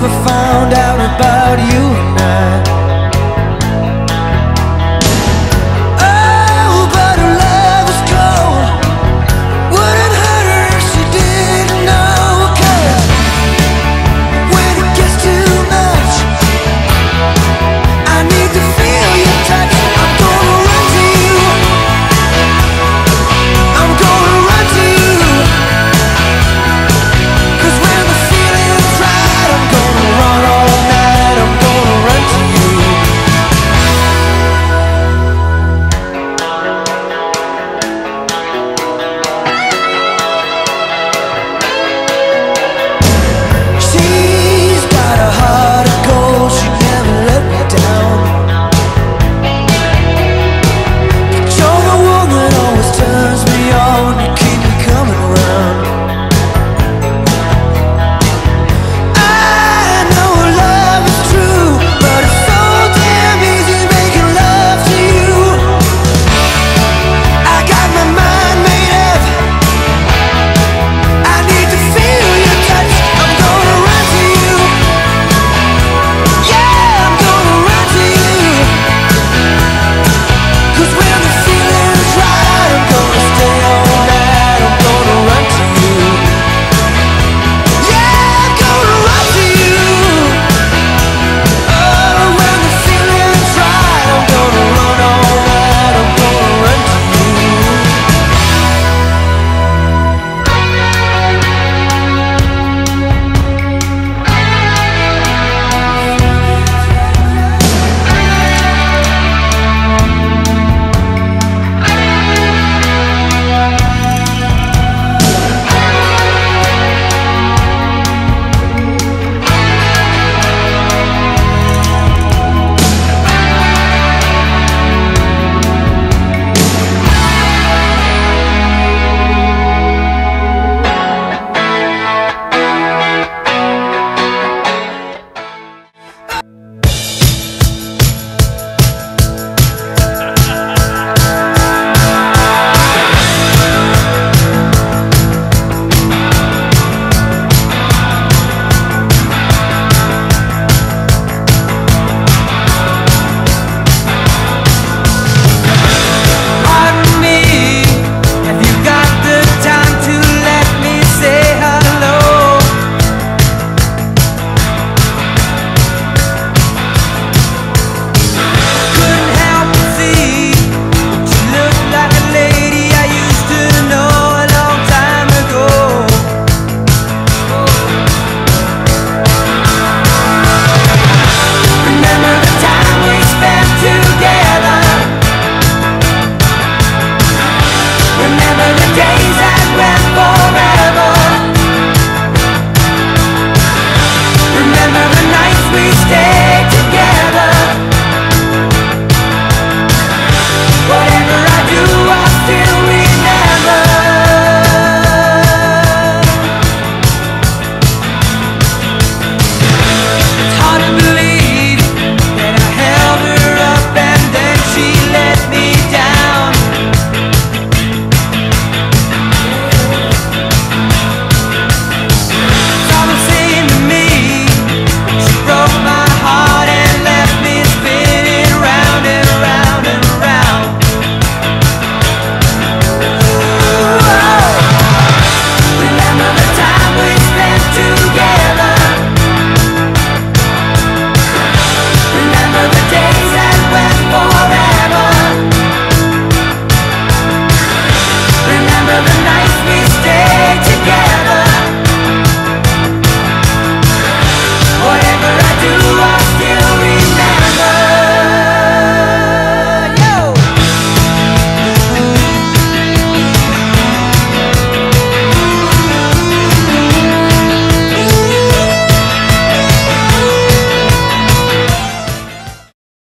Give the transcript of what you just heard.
never